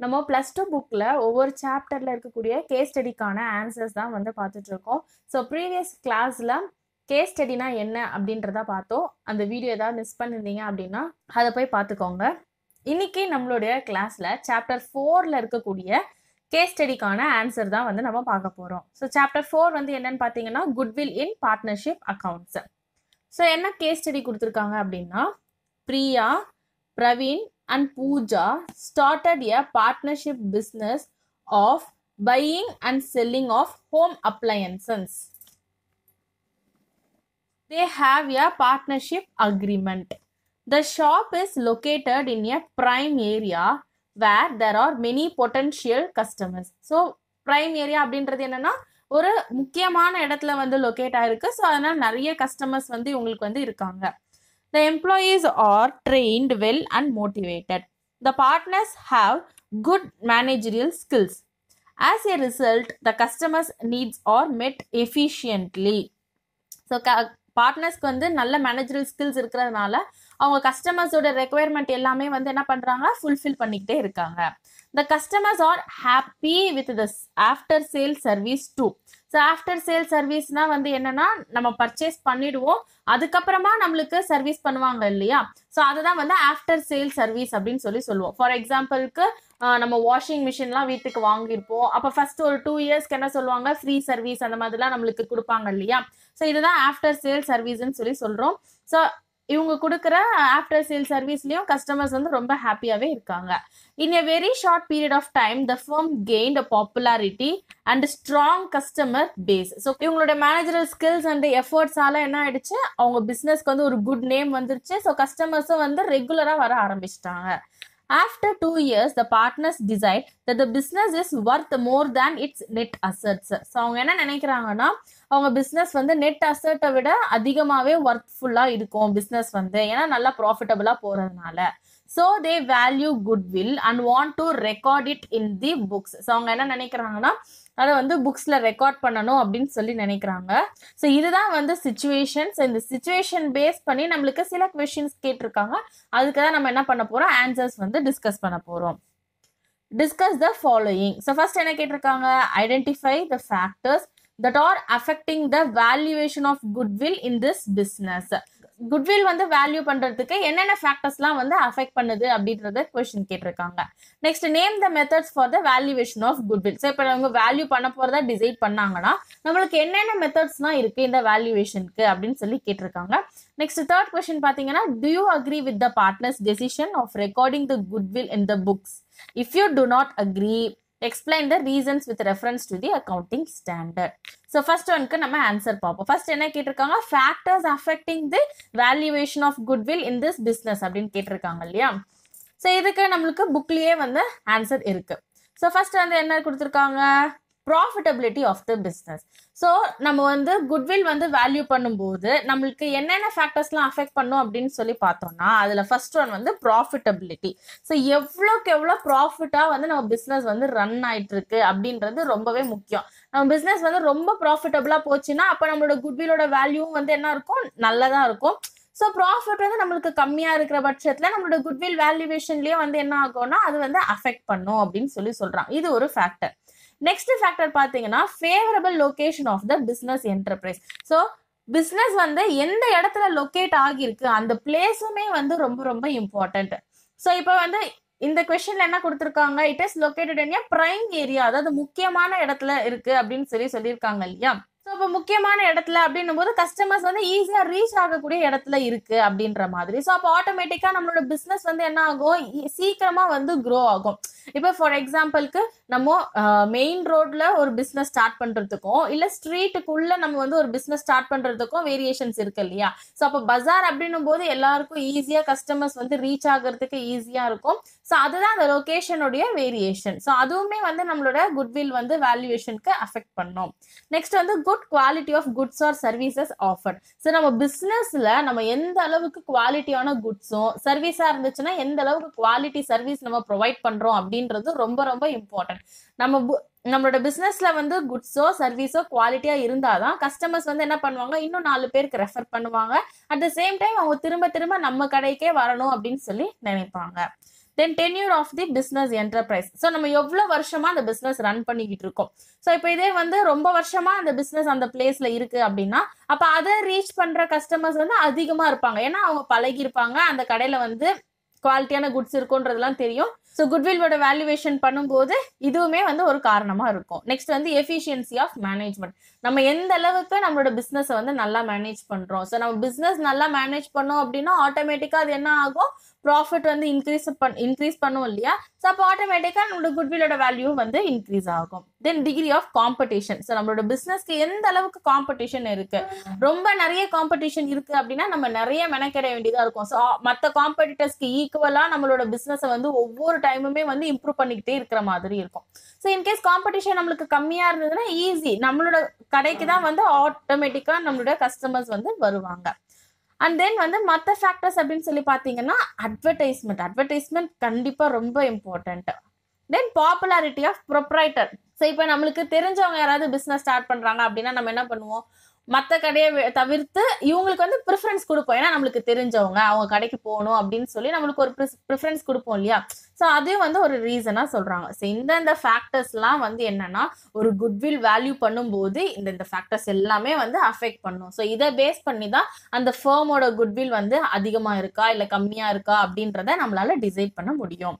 நம்ம plus two புக்கில் ஒவ்வொரு சாப்டரில் இருக்கக்கூடிய கேஸ் ஸ்டடிக்கான ஆன்சர்ஸ் தான் வந்து பார்த்துட்ருக்கோம் ஸோ ப்ரீவியஸ் கிளாஸில் கேஸ் ஸ்டடினா என்ன அப்படின்றத பார்த்தோம். அந்த வீடியோ ஏதாவது மிஸ் பண்ணியிருந்தீங்க அப்படின்னா அதை போய் பார்த்துக்கோங்க. இன்னைக்கு நம்மளுடைய கிளாஸில் சாப்டர் ஃபோரில் இருக்கக்கூடிய கேஸ் ஸ்டடிக்கான ஆன்சர் தான் வந்து நம்ம பார்க்க போகிறோம் ஸோ சாப்டர் ஃபோர் வந்து என்னன்னு பார்த்தீங்கன்னா goodwill in partnership accounts so என்ன கேஸ் ஸ்டடி கொடுத்துருக்காங்க அப்படின்னா Priya Praveen and Pooja started a partnership business of buying and selling of home appliances they have a partnership agreement the shop is located in a prime area where there are many potential customers so prime area அப்படின்றது என்னன்னா ஒரு முக்கியமான இடத்துல வந்து locate ஆயிருக்கு. So அதனால் நிறைய customers வந்து இவங்களுக்கு வந்து இருக்காங்க. The employees are trained well and motivated the partners have good managerial skills as a result the customers needs are met efficiently so க பார்ட்னர்ஸ்க்கு வந்து நல்ல மேனேஜரல் ஸ்கில்ஸ் இருக்கிறதுனால அவங்க கஸ்டமர்ஸோட ரெக்குயர்மெண்ட் எல்லாமே வந்து என்ன பண்ணுறாங்க ஃபுல்ஃபில் பண்ணிக்கிட்டே இருக்காங்க. The customers are happy with the after sale service too so after sale சர்வீஸ்னால் வந்து என்னன்னா நம்ம பர்ச்சேஸ் பண்ணிடுவோம். அதுக்கப்புறமா நம்மளுக்கு சர்வீஸ் பண்ணுவாங்க இல்லையா? ஸோ அதுதான் வந்து ஆஃப்டர் சேல் சர்வீஸ் அப்படின்னு சொல்லி சொல்லுவோம். ஃபார் எக்ஸாம்பிளுக்கு நம்ம வாஷிங் மிஷின்லாம் வீட்டுக்கு வாங்கியிருப்போம். அப்போ ஃபர்ஸ்ட் ஒரு டூ இயர்ஸ்க்கு என்ன சொல்லுவாங்க? ஃப்ரீ சர்வீஸ் அந்த மாதிரிலாம் நம்மளுக்கு கொடுப்பாங்க இல்லையா? ஸோ இதுதான் ஆஃப்டர் சேல் சர்வீஸ்ன்னு சொல்லி சொல்கிறோம் ஸோ இவங்க கொடுக்குற ஆஃப்டர் சேல் சர்வீஸ்லேயும் கஸ்டமர்ஸ் வந்து ரொம்ப ஹாப்பியாகவே இருக்காங்க. In a very short period of time the firm gained popularity and strong customer base so இவங்களோட மேனேஜரல் ஸ்கில்ஸ் அண்ட் எஃபர்ட்ஸால என்ன ஆயிடுச்சு? அவங்க பிஸ்னஸ்க்கு வந்து ஒரு குட் நேம் வந்துருச்சு. ஸோ கஸ்டமர்ஸும் வந்து ரெகுலராக வர ஆரம்பிச்சிட்டாங்க. After two years, the partners decide that the business is worth more than its net assets. So அவங்க என்ன நினைக்கிறாங்கன்னா அவங்க பிஸ்னஸ் வந்து நெட் அசர்ட்டை விட அதிகமாகவே ஒர்க்ஃபுல்லாக இருக்கும் பிஸ்னஸ் வந்து. ஏன்னா நல்லா ப்ராஃபிட்டபுளாக போகிறதுனால so they value goodwill and want to record it in the books so அவங்க என்ன நினைக்கிறாங்கன்னா அதை வந்து புக்ஸில் ரெக்கார்ட் பண்ணணும் அப்படின்னு சொல்லி நினைக்கிறாங்க. ஸோ இதுதான் வந்து சுச்சுவேஷன்ஸ் இந்த சுச்சுவேஷன் பேஸ் பண்ணி நம்மளுக்கு சில கொஷின்ஸ் கேட்டிருக்காங்க. அதுக்கு தான் நம்ம என்ன பண்ண போகிறோம் ஆன்சர்ஸ் வந்து டிஸ்கஸ் பண்ண போகிறோம் discuss the following so first என்ன கேட்டிருக்காங்க? Identify the factors that are affecting the valuation of goodwill in this business goodwill வந்து வேல்யூ பண்றதுக்கு என்னென்ன ஃபேக்டர்ஸ்லாம் வந்து அஃபெக்ட் பண்ணுது அப்படின்றத கொஸ்டின் கேட்டிருக்காங்க. Next name the methods for the valuation of goodwill so இப்போ அவங்க வேல்யூ பண்ண போறதா டிசைட் பண்ணாங்கன்னா நம்மளுக்கு என்னென்ன மெத்தட்ஸ்லாம் இருக்கு இந்த வேல்யூவேஷனுக்கு அப்படின்னு சொல்லி கேட்டிருக்காங்க. நெக்ஸ்ட் தேர்ட் கொஸ்டின் பார்த்தீங்கன்னா do you agree with the partners decision of recording the goodwill in the books if you do not agree explain the reasons with reference to the accounting standard so first ஒன்க்கு நம்ம answer பார்ப்போம். First என்ன கேட்டிருக்காங்க? Factors affecting the valuation of goodwill in this business அப்படின்னு கேட்டிருக்காங்க இல்லையா? So இதுக்கு நம்மளுக்கு புக்லேயே வந்து ஆன்சர் இருக்கு. ஸோ ஃபர்ஸ்ட் வந்து என்ன கொடுத்துருக்காங்க? Profitability of the business so நம்ம வந்து குட்வில் வந்து வேல்யூ பண்ணும்போது நம்மளுக்கு என்னென்ன ஃபேக்டர்ஸ்லாம் அஃபெக்ட் பண்ணும் அப்படின்னு சொல்லி பார்த்தோம்னா அதில் ஃபர்ஸ்ட் ஒன் வந்து ப்ராஃபிட்டபிலிட்டி ஸோ எவ்வளோக்கு எவ்வளோ ப்ராஃபிட்டாக வந்து நம்ம பிஸ்னஸ் வந்து ரன் ஆயிட்டு இருக்கு அப்படின்றது ரொம்பவே முக்கியம். நம்ம பிஸ்னஸ் வந்து ரொம்ப ப்ராஃபிட்டபிளாக போச்சுன்னா அப்போ நம்மளோட குட்விலோட வேல்யூவும் வந்து என்ன இருக்கும்? நல்லதாக இருக்கும். ஸோ ப்ராஃபிட் வந்து நம்மளுக்கு கம்மியாக இருக்கிற பட்சத்தில் நம்மளோட குட்வில் வேல்யூவேஷன்லேயே வந்து என்ன ஆகும்னா அது வந்து அஃபெக்ட் பண்ணும் அப்படின்னு சொல்லி சொல்கிறான் இது ஒரு ஃபேக்டர் நெக்ஸ்ட் ஃபேக்டர் பார்த்தீங்கன்னா favourable location of the business enterprise so business வந்து எந்த இடத்துல லொக்கேட் ஆகியிருக்கு அந்த பிளேஸுமே வந்து ரொம்ப ரொம்ப இம்பார்ட்டன்ட் ஸோ இப்போ வந்து இந்த கொஸ்டின்ல என்ன கொடுத்துருக்காங்க? It is located in a prime area அதாவது முக்கியமான இடத்துல இருக்கு அப்படின்னு சொல்லி சொல்லியிருக்காங்க இல்லையா? ஸோ இப்போ முக்கியமான இடத்துல அப்படின்னும் போது கஸ்டமர்ஸ் வந்து ஈஸியாக ரீச் ஆகக்கூடிய இடத்துல இருக்கு அப்படின்ற மாதிரி. ஸோ அப்போ ஆட்டோமேட்டிக்காக நம்மளோட பிஸ்னஸ் வந்து என்ன ஆகும்? சீக்கிரமாக வந்து க்ரோ ஆகும். இப்போ ஃபார் எக்ஸாம்பிளுக்கு நம்ம மெயின் ரோட்ல ஒரு பிஸ்னஸ் ஸ்டார்ட் பண்ணுறதுக்கும் இல்லை ஸ்ட்ரீட்டுக்குள்ள நம்ம வந்து ஒரு பிஸ்னஸ் ஸ்டார்ட் பண்ணுறதுக்கும் வேரியேஷன்ஸ் இருக்கு இல்லையா? ஸோ அப்போ பஜார் அப்படின்னும் போது எல்லாருக்கும் ஈஸியாக கஸ்டமர்ஸ் வந்து ரீச் ஆகிறதுக்கு ஈஸியாக இருக்கும். ஸோ அதுதான் அந்த லொகேஷனுடைய வேரியேஷன் ஸோ அதுவுமே வந்து நம்மளோட குட்வில் வந்து வேல்யூவேஷனுக்கு அஃபெக்ட் பண்ணும். நெக்ஸ்ட் வந்து good quality of goods or services offered so நம்ம பிஸ்னஸ்ல நம்ம எந்த அளவுக்கு குவாலிட்டியான குட்ஸும் சர்வீஸா இருந்துச்சுன்னா எந்த அளவுக்கு குவாலிட்டி சர்வீஸ் நம்ம ப்ரொவைட் பண்றோம் அப்படின்றது ரொம்ப ரொம்ப இம்பார்ட்டன்ட் நம்ம நம்மளோட பிஸ்னஸ்ல வந்து குட்ஸோ சர்வீஸோ குவாலிட்டியா இருந்தாதான் கஸ்டமர்ஸ் வந்து என்ன பண்ணுவாங்க? இன்னும் நாலு பேருக்கு ரெஃபர் பண்ணுவாங்க. அட் த சேம் டைம் அவங்க திரும்ப திரும்ப நம்ம கடைக்கே வரணும் அப்படின்னு சொல்லி நினைப்பாங்க. Then tenure of the business enterprise so நம்ம எவ்வளோ வருஷமா அந்த பிஸ்னஸ் ரன் பண்ணிக்கிட்டு இருக்கோம்? ஸோ இப்போ இதே வந்து ரொம்ப வருஷமா அந்த பிஸ்னஸ் அந்த பிளேஸ்ல இருக்கு அப்படின்னா அப்போ அதை ரீச் பண்ற கஸ்டமர்ஸ் வந்து அதிகமா இருப்பாங்க. ஏன்னா அவங்க பழகிருப்பாங்க அந்த கடையில வந்து குவாலிட்டியான குட்ஸ் இருக்குன்றதுலாம் தெரியும். ஸோ குட்வில்லோட வேல்யூவேஷன் பண்ணும்போது இதுவுமே வந்து ஒரு காரணமாக இருக்கும். நெக்ஸ்ட் வந்து எஃபிஷியன்சி ஆஃப் மேனேஜ்மெண்ட் நம்ம எந்த அளவுக்கு நம்மளோட பிஸ்னஸை வந்து நல்லா மேனேஜ் பண்ணுறோம் ஸோ நம்ம பிஸ்னஸ் நல்லா மேனேஜ் பண்ணோம் அப்படின்னா ஆட்டோமேட்டிக்காக அது என்ன ஆகும்? ப்ராஃபிட் வந்து இன்க்ரீஸ் பண் இன்க்ரீஸ் பண்ணும் இல்லையா? ஸோ அப்போ ஆட்டோமேட்டிக்காக நம்மளோட குட்வில்லோட வேல்யூ வந்து இன்க்ரீஸ் ஆகும். Then degree of competition so நம்மளோட பிஸ்னஸ்க்கு எந்த அளவுக்கு காம்படிஷன் இருக்கு? ரொம்ப நிறைய காம்படிஷன் இருக்கு அப்படின்னா நம்ம நிறைய மெனக்கிட வேண்டியதாக இருக்கும். ஸோ மற்ற காம்படிட்டர்ஸ்க்கு ஈக்குவலாக நம்மளோட பிஸ்னஸை வந்து ஒவ்வொரு டைமுமே வந்து இம்ப்ரூவ் பண்ணிக்கிட்டே இருக்கிற மாதிரி இருக்கும். ஸோ இன்கேஸ் காம்படிஷன் நம்மளுக்கு கம்மியாக இருந்ததுன்னா ஈஸி நம்மளோட கடைக்கு தான் வந்து ஆட்டோமேட்டிக்காக நம்மளோட கஸ்டமர்ஸ் வந்து வருவாங்க. அண்ட் தென் வந்து மற்ற ஃபேக்டர்ஸ் அப்படின்னு சொல்லி பார்த்தீங்கன்னா அட்வர்டைஸ்மெண்ட் அட்வர்டைஸ்மெண்ட் கண்டிப்பாக ரொம்ப important then popularity of proprietor so இப்போ நம்மளுக்கு தெரிஞ்சவங்க யாராவது பிஸ்னஸ் ஸ்டார்ட் பண்ணுறாங்க அப்படின்னா நம்ம என்ன பண்ணுவோம்? மற்ற கடையை தவிர்த்து இவங்களுக்கு வந்து ப்ரிஃபரன்ஸ் கொடுப்போம். ஏன்னா நம்மளுக்கு தெரிஞ்சவங்க அவங்க கடைக்கு போகணும் அப்படின்னு சொல்லி நம்மளுக்கு ஒரு ப்ரிஃபரன்ஸ் கொடுப்போம் இல்லையா? ஸோ அதையும் வந்து ஒரு ரீசனாக சொல்கிறாங்க ஸோ இந்தந்த ஃபேக்டர்ஸ்லாம் வந்து என்னன்னா ஒரு குட்வில் வேல்யூ பண்ணும்போது இந்த இந்த ஃபேக்டர்ஸ் எல்லாமே வந்து அஃபெக்ட் பண்ணும். ஸோ இதை பேஸ் பண்ணி தான் அந்த ஃபேமோட குட்வில் வந்து அதிகமாக இருக்கா இல்லை கம்மியாக இருக்கா அப்படின்றத நம்மளால டிசைட் பண்ண முடியும்.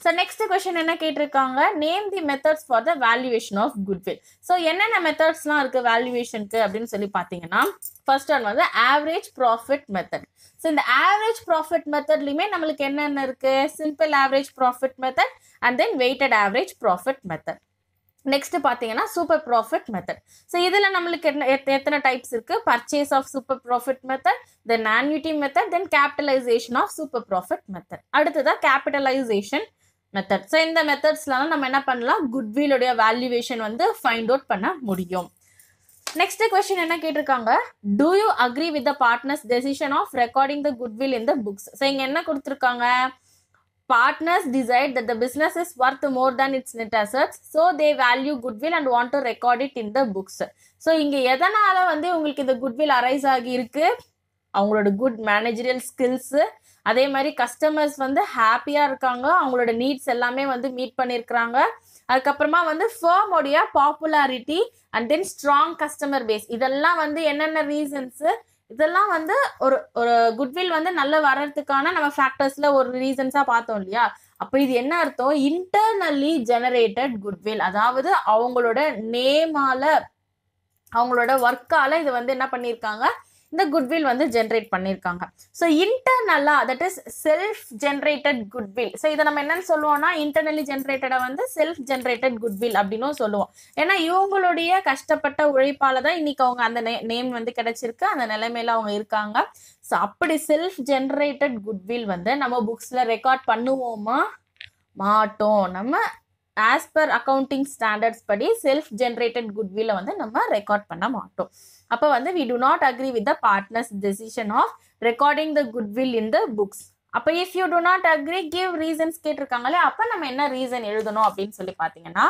ஸோ நெக்ஸ்ட் கொஷின் என்ன கேட்டிருக்காங்க? Name the methods for the valuation of goodwill so என்னென்ன மெத்தட்ஸ்லாம் இருக்குது வேல்யூவேஷனுக்கு அப்படின்னு சொல்லி பார்த்தீங்கன்னா ஃபர்ஸ்ட் ஒன் வந்து ஆவரேஜ் ப்ராஃபிட் மெத்தட் ஸோ இந்த ஆவரேஜ் ப்ராஃபிட் மெத்தட்லையுமே நம்மளுக்கு என்னென்ன இருக்குது simple average profit method and then weighted average profit method next பார்த்தீங்கன்னா சூப்பர் ப்ராஃபிட் மெத்தட் ஸோ இதில் நம்மளுக்கு என்ன எத்தனை டைப்ஸ் இருக்குது purchase of super profit method then annuity method then capitalisation of super profit method அடுத்ததாக கேபிட்டலைசேஷன் மெத்தட் ஸோ இந்த மெத்தட்ஸ்லாம் நம்ம என்ன பண்ணலாம்? குட்விலுடைய வேல்யூவேஷன் வந்து ஃபைண்ட் அவுட் பண்ண முடியும். நெக்ஸ்ட் கொஸ்டின் என்ன கேட்டிருக்காங்க? Do you agree with the partners decision of recording the goodwill in the books so இங்கே என்ன கொடுத்துருக்காங்க? Partners decide that the business is worth more than its net assets so they value goodwill and want to record it in the books so இங்கே எதனால் வந்து உங்களுக்கு இந்த goodwill arise ஆகி இருக்கு? அவங்களோட குட் மேனேஜரியல் ஸ்கில்ஸு அதே மாதிரி கஸ்டமர்ஸ் வந்து ஹாப்பியாக இருக்காங்க அவங்களோட நீட்ஸ் எல்லாமே வந்து மீட் பண்ணியிருக்கிறாங்க அதுக்கப்புறமா வந்து ஃபேமோடைய popularity and then strong customer base இதெல்லாம் வந்து என்னென்ன ரீசன்ஸு இதெல்லாம் வந்து ஒரு ஒரு குட்வில் வந்து நல்ல வர்றதுக்கான நம்ம ஃபேக்டர்ஸில் ஒரு ரீசன்ஸாக பார்த்தோம் இல்லையா? அப்போ இது என்ன அர்த்தம்? இன்டர்னலி ஜெனரேட்டட் குட்வில் அதாவது அவங்களோட நேமால அவங்களோட ஒர்க்கால இது வந்து என்ன பண்ணியிருக்காங்க இந்த குட்வில் வந்து ஜென்ரேட் பண்ணியிருக்காங்க so இன்டர்னலாக that is self generated goodwill so இதை நம்ம என்னன்னு சொல்லுவோம்னா இன்டர்னலி ஜென்ரேட்டடை வந்து செல்ஃப் ஜென்ரேட்டட் குட்வில் அப்படின்னும் சொல்லுவோம். ஏன்னா இவங்களுடைய கஷ்டப்பட்ட உழைப்பால தான் இன்னைக்கு அவங்க அந்த நேம் வந்து கிடைச்சிருக்கு. அந்த நிலைமையில அவங்க இருக்காங்க. ஸோ அப்படி செல்ஃப் ஜென்ரேட்டட் குட்வில் வந்து நம்ம புக்ஸில் ரெக்கார்ட் பண்ணுவோமா? மாட்டோம். நம்ம ஆஸ் பர் அக்கௌண்டிங் ஸ்டாண்டர்ட்ஸ் படி செல்ஃப் ஜென்ரேட்டட் குட்வில்லை வந்து நம்ம ரெக்கார்ட் பண்ண மாட்டோம். அப்போ வந்து we do not agree with the partners decision of recording the goodwill in the books அப்போ if you do not agree give reasons கேட்டிருக்காங்களே அப்போ நம்ம என்ன ரீசன் எழுதணும் அப்படின்னு சொல்லி பார்த்தீங்கன்னா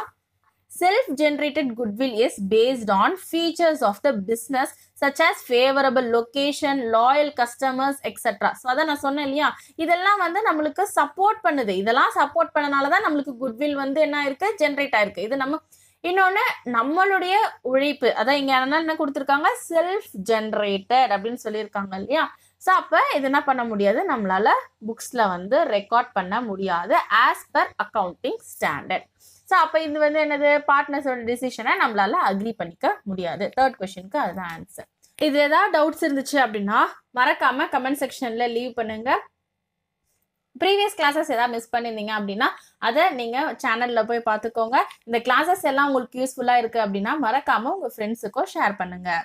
self generated goodwill is based on features of the business such as favourable location loyal customers extra so அதான் நான் சொன்னேன் இல்லையா? இதெல்லாம் வந்து நம்மளுக்கு சப்போர்ட் பண்ணுது. இதெல்லாம் சப்போர்ட் பண்ணனால தான் நம்மளுக்கு குட்வில் வந்து என்ன ஆயிருக்கு? ஜென்ரேட் ஆயிருக்கு. இது நம்ம இன்னொன்று நம்மளுடைய உழைப்பு. அதான் இங்கே என்ன என்ன கொடுத்துருக்காங்க? செல்ஃப் ஜென்ரேட்டட் அப்படின்னு சொல்லியிருக்காங்க இல்லையா? ஸோ அப்போ இது என்ன பண்ண முடியாது? நம்மளால புக்ஸில் வந்து ரெக்கார்ட் பண்ண முடியாது as per accounting standard so அப்போ இது வந்து என்னது? பார்ட்னர்ஸோட டிசிஷனை நம்மளால அக்ரி பண்ணிக்க முடியாது. தேர்ட் கொஸ்டினுக்கு அதுதான் ஆன்சர் இது ஏதாவது டவுட்ஸ் இருந்துச்சு அப்படின்னா மறக்காம கமெண்ட் செக்ஷன்ல லீவ் பண்ணுங்க. ப்ரீவியஸ் கிளாஸஸ் எதாவது மிஸ் பண்ணியிருந்தீங்க அப்படின்னா அதை நீங்கள் சேனலில் போய் பார்த்துக்கோங்க. இந்த கிளாஸஸ் எல்லாம் உங்களுக்கு யூஸ்ஃபுல்லாக இருக்குது அப்படின்னா மறக்காமல் உங்கள் ஃப்ரெண்ட்ஸுக்கும் ஷேர் பண்ணுங்கள்